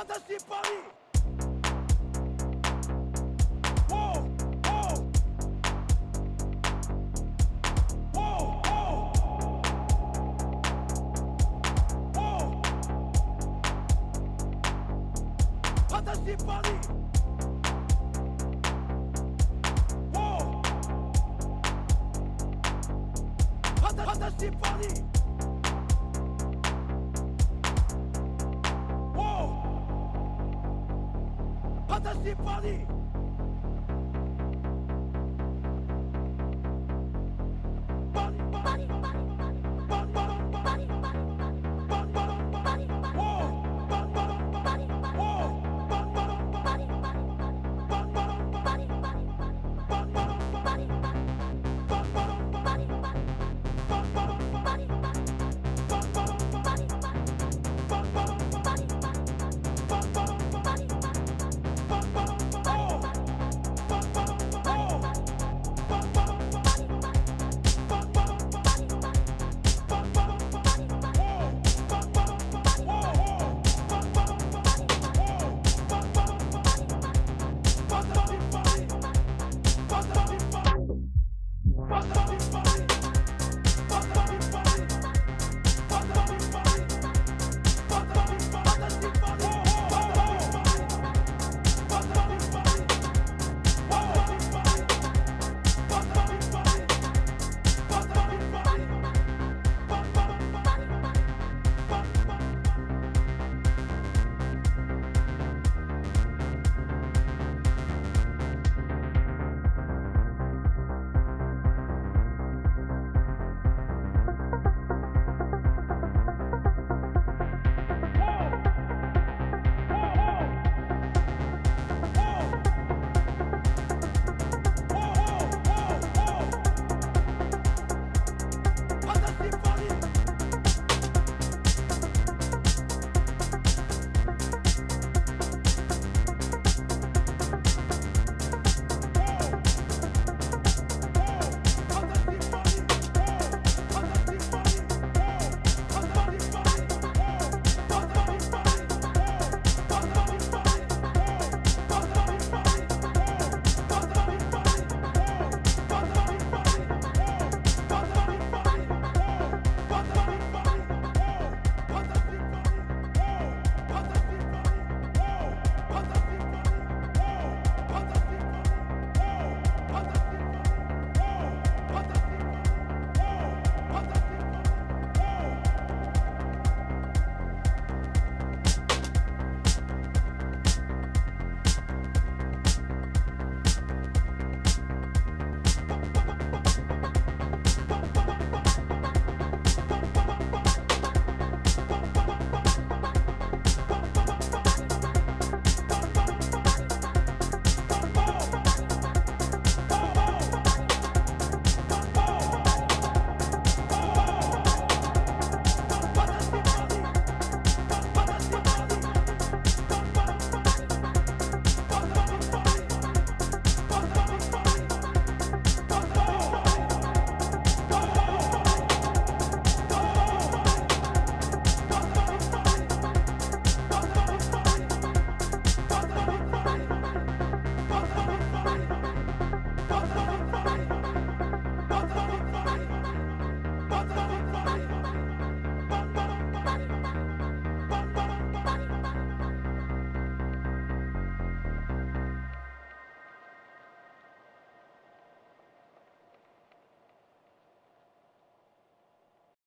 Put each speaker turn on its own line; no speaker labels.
Fantasy Paris Wow, wow Wow, Fantasy Paris Wow Fanta- Fantasy Paris Fantasy Paris